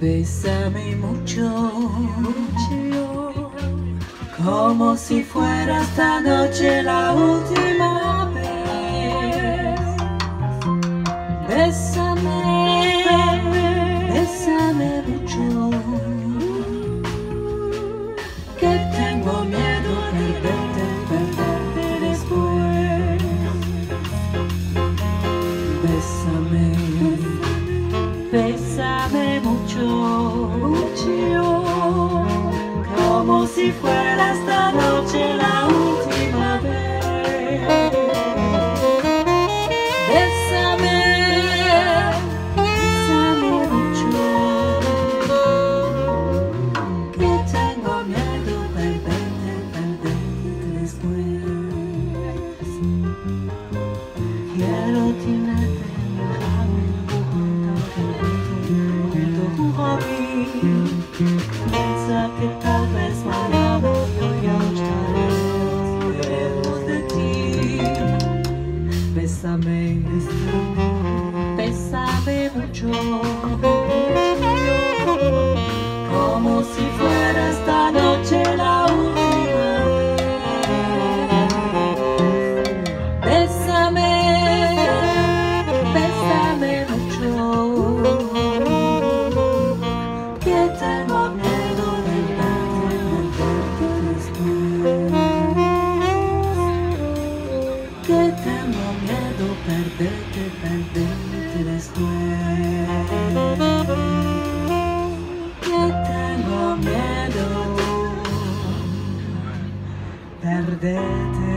Bésame mucho, mucho, como si fuera esta noche la última vez. Bésame, bésame mucho, que tengo miedo de perderte, perderte después. Bésame, bésame mucho, mucho, como si fuera esta noche Pensa que tal vez me enamoré de un pensame, mucho, como si fueras. que te han logrado perderte, perderte después. Que tengo miedo perderte.